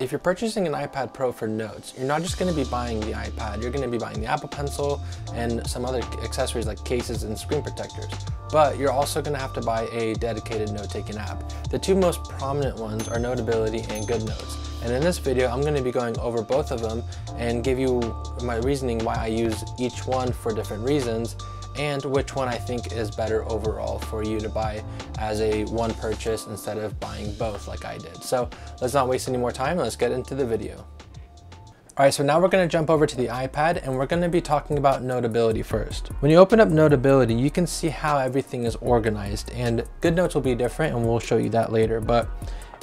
if you're purchasing an iPad Pro for notes, you're not just going to be buying the iPad, you're going to be buying the Apple Pencil and some other accessories like cases and screen protectors. But you're also going to have to buy a dedicated note-taking app. The two most prominent ones are Notability and GoodNotes. And in this video, I'm going to be going over both of them and give you my reasoning why I use each one for different reasons and which one I think is better overall for you to buy as a one purchase instead of buying both like I did. So let's not waste any more time, let's get into the video. All right, so now we're gonna jump over to the iPad and we're gonna be talking about Notability first. When you open up Notability, you can see how everything is organized and GoodNotes will be different and we'll show you that later. But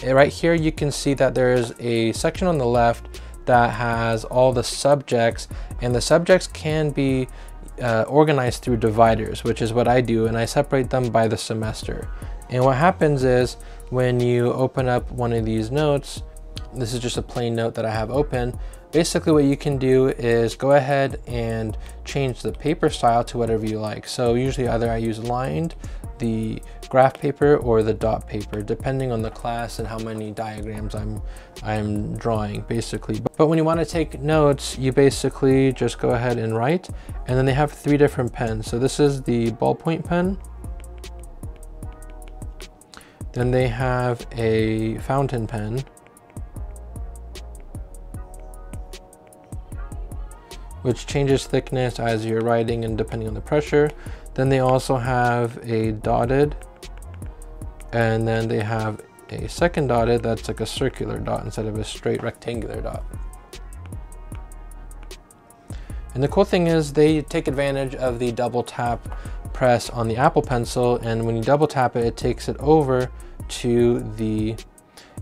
eh, right here, you can see that there's a section on the left that has all the subjects and the subjects can be uh, organized through dividers, which is what I do, and I separate them by the semester. And what happens is when you open up one of these notes, this is just a plain note that I have open, basically what you can do is go ahead and change the paper style to whatever you like. So usually either I use lined the graph paper or the dot paper, depending on the class and how many diagrams I'm, I'm drawing, basically. But when you want to take notes, you basically just go ahead and write, and then they have three different pens. So this is the ballpoint pen. Then they have a fountain pen. Which changes thickness as you're writing and depending on the pressure. Then they also have a dotted and then they have a second dotted that's like a circular dot instead of a straight rectangular dot. And the cool thing is they take advantage of the double tap press on the Apple Pencil and when you double tap it, it takes it over to the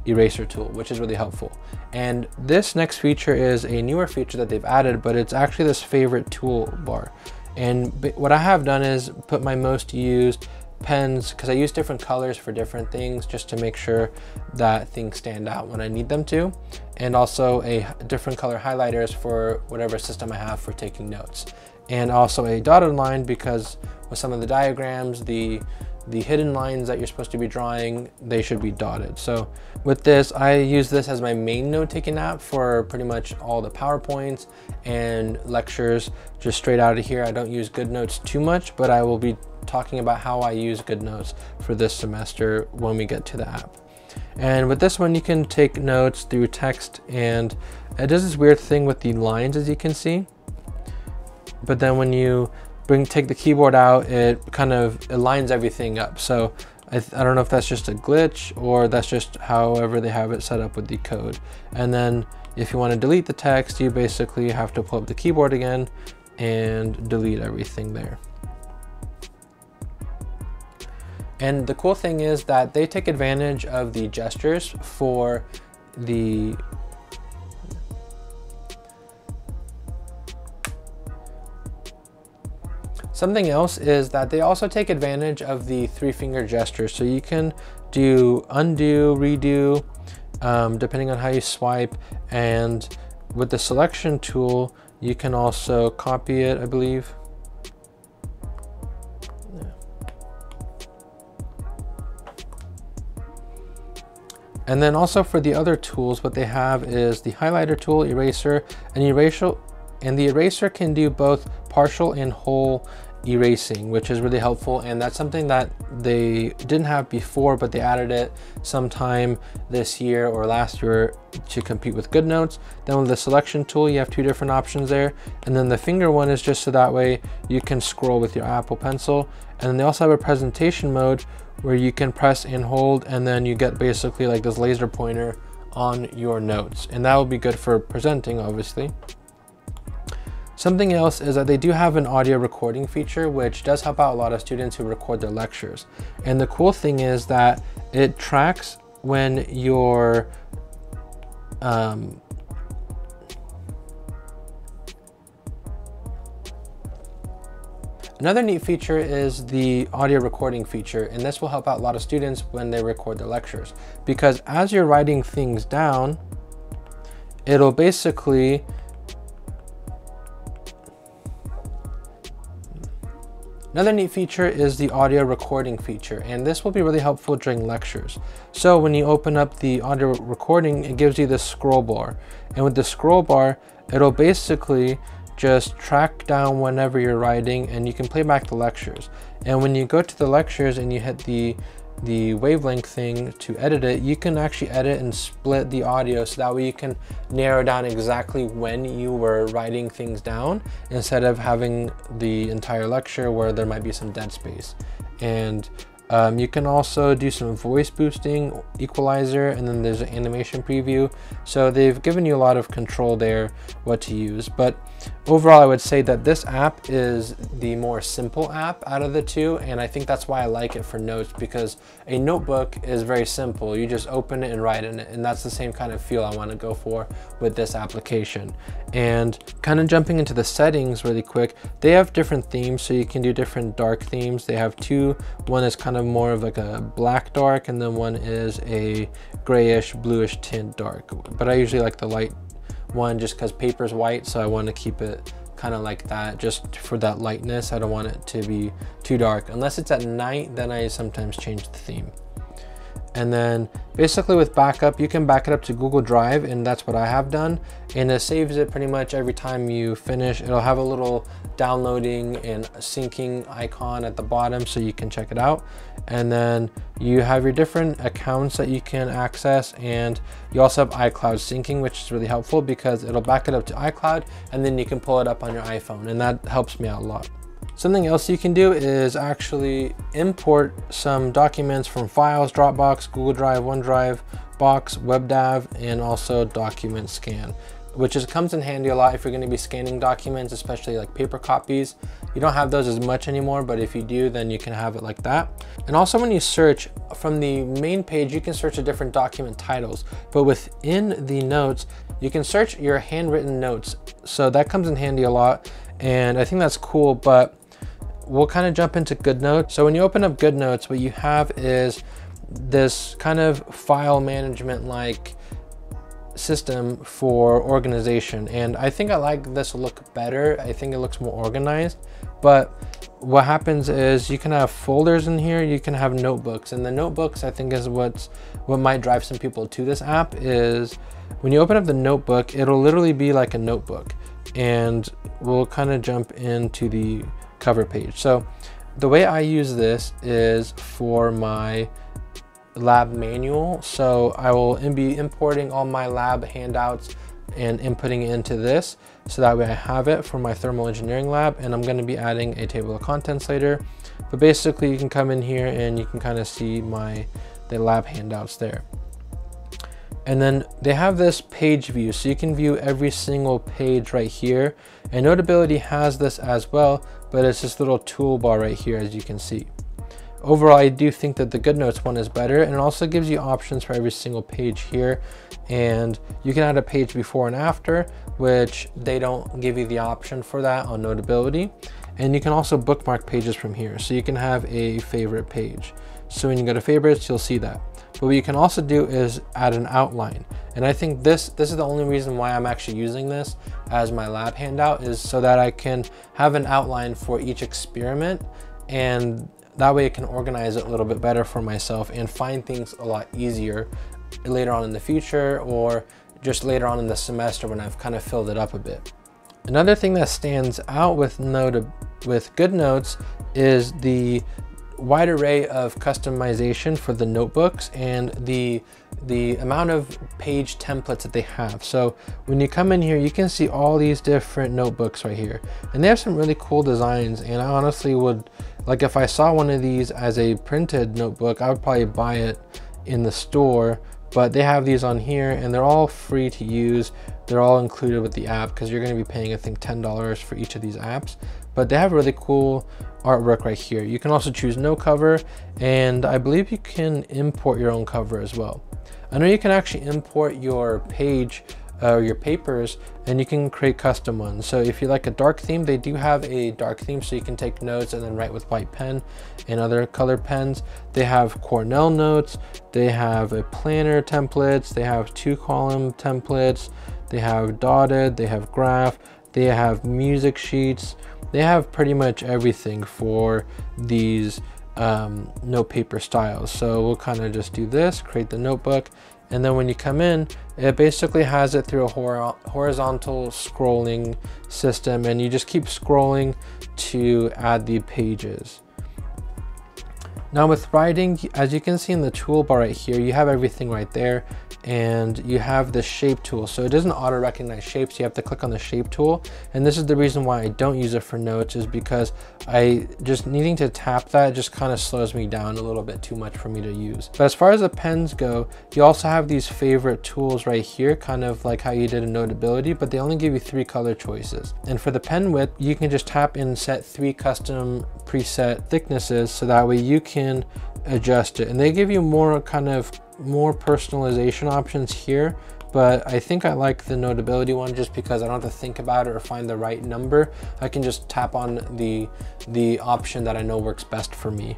eraser tool, which is really helpful. And this next feature is a newer feature that they've added, but it's actually this favorite toolbar. And what I have done is put my most used pens, because I use different colors for different things just to make sure that things stand out when I need them to. And also a different color highlighters for whatever system I have for taking notes. And also a dotted line because with some of the diagrams, the the hidden lines that you're supposed to be drawing, they should be dotted. So with this, I use this as my main note-taking app for pretty much all the PowerPoints and lectures just straight out of here. I don't use GoodNotes too much, but I will be talking about how I use GoodNotes for this semester when we get to the app. And with this one, you can take notes through text and it does this weird thing with the lines as you can see. But then when you bring take the keyboard out, it kind of lines everything up. So I, I don't know if that's just a glitch or that's just however they have it set up with the code. And then if you want to delete the text, you basically have to pull up the keyboard again and delete everything there. And the cool thing is that they take advantage of the gestures for the Something else is that they also take advantage of the three finger gesture. So you can do undo, redo, um, depending on how you swipe. And with the selection tool, you can also copy it, I believe. And then also for the other tools, what they have is the highlighter tool, eraser, and eraser, and the eraser can do both partial and whole erasing, which is really helpful. And that's something that they didn't have before, but they added it sometime this year or last year to compete with GoodNotes. Then with the selection tool, you have two different options there. And then the finger one is just so that way you can scroll with your Apple Pencil. And then they also have a presentation mode where you can press and hold, and then you get basically like this laser pointer on your notes. And that will be good for presenting, obviously. Something else is that they do have an audio recording feature, which does help out a lot of students who record their lectures. And the cool thing is that it tracks when you're um, Another neat feature is the audio recording feature, and this will help out a lot of students when they record their lectures. Because as you're writing things down, it'll basically Another neat feature is the audio recording feature, and this will be really helpful during lectures. So when you open up the audio recording, it gives you this scroll bar. And with the scroll bar, it'll basically just track down whenever you're writing and you can play back the lectures. And when you go to the lectures and you hit the the wavelength thing to edit it, you can actually edit and split the audio so that way you can narrow down exactly when you were writing things down instead of having the entire lecture where there might be some dead space. And um, you can also do some voice boosting, equalizer, and then there's an animation preview. So they've given you a lot of control there what to use. But overall, I would say that this app is the more simple app out of the two. And I think that's why I like it for notes because a notebook is very simple. You just open it and write in it. And that's the same kind of feel I want to go for with this application. And kind of jumping into the settings really quick, they have different themes. So you can do different dark themes. They have two. One is kind of more of like a black dark and then one is a grayish bluish tint dark. But I usually like the light one just because paper is white, so I want to keep it kind of like that just for that lightness. I don't want it to be too dark. Unless it's at night, then I sometimes change the theme. And then basically with backup, you can back it up to Google Drive and that's what I have done. And it saves it pretty much every time you finish. It'll have a little downloading and syncing icon at the bottom so you can check it out. And then you have your different accounts that you can access and you also have iCloud syncing, which is really helpful because it'll back it up to iCloud and then you can pull it up on your iPhone and that helps me out a lot. Something else you can do is actually import some documents from files, Dropbox, Google Drive, OneDrive, Box, WebDAV, and also Document Scan, which is comes in handy a lot if you're going to be scanning documents, especially like paper copies. You don't have those as much anymore, but if you do, then you can have it like that. And also when you search from the main page, you can search the different document titles, but within the notes, you can search your handwritten notes. So that comes in handy a lot. And I think that's cool, but we'll kind of jump into GoodNotes. So when you open up GoodNotes, what you have is this kind of file management like system for organization. And I think I like this look better. I think it looks more organized, but what happens is you can have folders in here, you can have notebooks and the notebooks I think is what's what might drive some people to this app is when you open up the notebook, it'll literally be like a notebook and we'll kind of jump into the cover page. So the way I use this is for my lab manual. So I will be importing all my lab handouts and inputting it into this. So that way I have it for my thermal engineering lab and I'm gonna be adding a table of contents later. But basically you can come in here and you can kind of see my the lab handouts there. And then they have this page view, so you can view every single page right here. And Notability has this as well, but it's this little toolbar right here, as you can see. Overall, I do think that the GoodNotes one is better, and it also gives you options for every single page here. And you can add a page before and after, which they don't give you the option for that on Notability. And you can also bookmark pages from here, so you can have a favorite page. So when you go to favorites, you'll see that. But what you can also do is add an outline. And I think this, this is the only reason why I'm actually using this as my lab handout is so that I can have an outline for each experiment and that way I can organize it a little bit better for myself and find things a lot easier later on in the future or just later on in the semester when I've kind of filled it up a bit. Another thing that stands out with Note with GoodNotes is the wide array of customization for the notebooks and the the amount of page templates that they have. So when you come in here, you can see all these different notebooks right here. And they have some really cool designs. And I honestly would, like if I saw one of these as a printed notebook, I would probably buy it in the store. But they have these on here and they're all free to use. They're all included with the app because you're going to be paying, I think, $10 for each of these apps. But they have really cool artwork right here. You can also choose no cover and I believe you can import your own cover as well. I know you can actually import your page uh, your papers and you can create custom ones. So if you like a dark theme, they do have a dark theme so you can take notes and then write with white pen and other color pens. They have Cornell notes, they have a planner templates, they have two column templates, they have dotted, they have graph, they have music sheets, they have pretty much everything for these um, styles. So we'll kind of just do this, create the notebook, and then when you come in, it basically has it through a hor horizontal scrolling system and you just keep scrolling to add the pages. Now with writing, as you can see in the toolbar right here, you have everything right there and you have the shape tool. So it doesn't auto recognize shapes. You have to click on the shape tool. And this is the reason why I don't use it for notes is because I just needing to tap that just kind of slows me down a little bit too much for me to use. But as far as the pens go, you also have these favorite tools right here, kind of like how you did in Notability, but they only give you three color choices. And for the pen width, you can just tap and set three custom preset thicknesses so that way you can adjust it. And they give you more kind of more personalization options here, but I think I like the notability one just because I don't have to think about it or find the right number. I can just tap on the, the option that I know works best for me.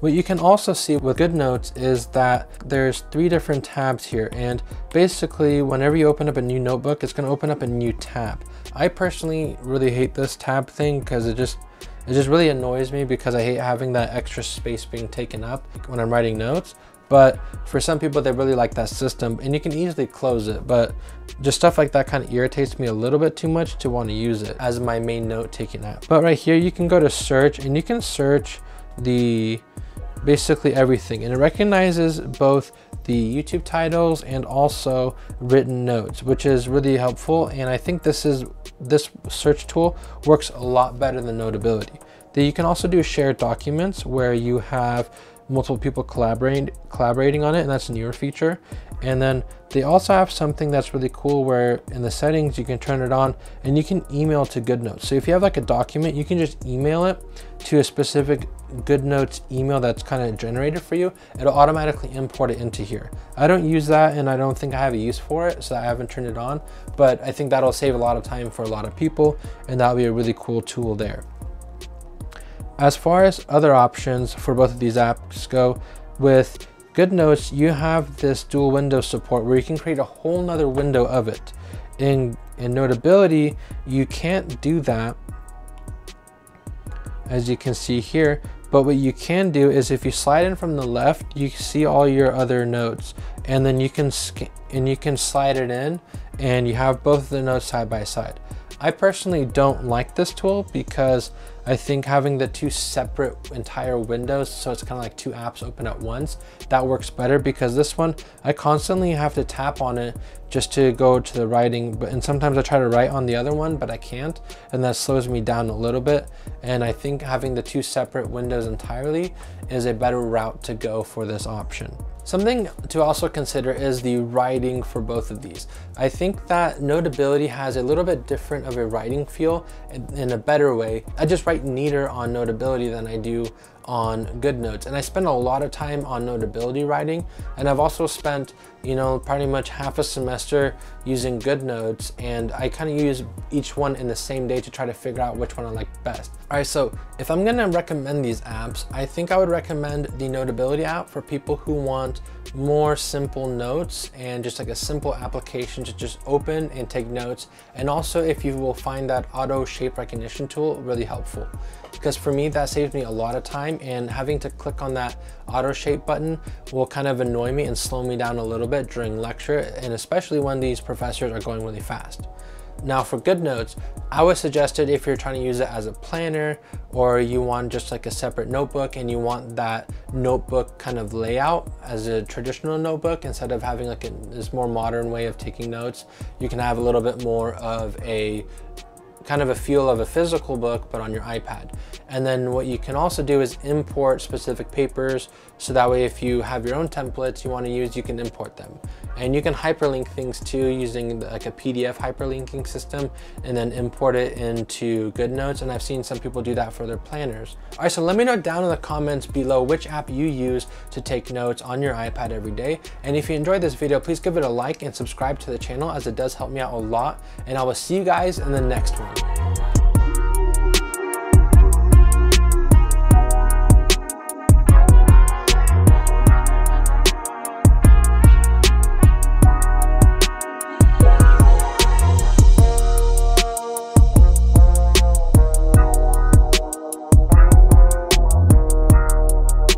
What you can also see with GoodNotes is that there's three different tabs here and basically whenever you open up a new notebook, it's gonna open up a new tab. I personally really hate this tab thing because it just it just really annoys me because I hate having that extra space being taken up when I'm writing notes. But for some people, they really like that system and you can easily close it. But just stuff like that kind of irritates me a little bit too much to want to use it as my main note taking app. But right here, you can go to search and you can search the basically everything. And it recognizes both the YouTube titles and also written notes, which is really helpful. And I think this is this search tool works a lot better than Notability. You can also do shared documents where you have multiple people collaborating collaborating on it and that's a newer feature. And then they also have something that's really cool where in the settings you can turn it on and you can email to GoodNotes. So if you have like a document you can just email it to a specific GoodNotes email that's kind of generated for you. It'll automatically import it into here. I don't use that and i don't think i have a use for it so i haven't turned it on but i think that'll save a lot of time for a lot of people and that'll be a really cool tool there as far as other options for both of these apps go, with GoodNotes, you have this dual window support where you can create a whole nother window of it. In, in Notability, you can't do that, as you can see here, but what you can do is if you slide in from the left, you see all your other notes and then you can and you can slide it in and you have both the notes side by side. I personally don't like this tool because I think having the two separate entire windows, so it's kind of like two apps open at once, that works better because this one, I constantly have to tap on it just to go to the writing, but and sometimes I try to write on the other one, but I can't, and that slows me down a little bit. And I think having the two separate windows entirely is a better route to go for this option. Something to also consider is the writing for both of these. I think that Notability has a little bit different of a writing feel in, a better way. I just write neater on Notability than I do on GoodNotes. And I spend a lot of time on Notability writing. And I've also spent, you know, pretty much half a semester using GoodNotes. And I kind of use each one in the same day to try to figure out which one I like best. All right, so if I'm gonna recommend these apps, I think I would recommend the Notability app for people who want more simple notes and just like a simple application to just open and take notes. And also if you will find that auto shape recognition tool really helpful. Because for me, that saves me a lot of time and having to click on that auto shape button will kind of annoy me and slow me down a little bit during lecture. And especially when these professors are going really fast. Now for GoodNotes, I would suggest it if you're trying to use it as a planner or you want just like a separate notebook and you want that notebook kind of layout as a traditional notebook instead of having like a, this more modern way of taking notes. You can have a little bit more of a kind of a feel of a physical book, but on your iPad. And then what you can also do is import specific papers. So that way, if you have your own templates you want to use, you can import them. And you can hyperlink things too using like a PDF hyperlinking system and then import it into GoodNotes. And I've seen some people do that for their planners. All right, so let me know down in the comments below which app you use to take notes on your iPad every day. And if you enjoyed this video, please give it a like and subscribe to the channel as it does help me out a lot. And I will see you guys in the next one.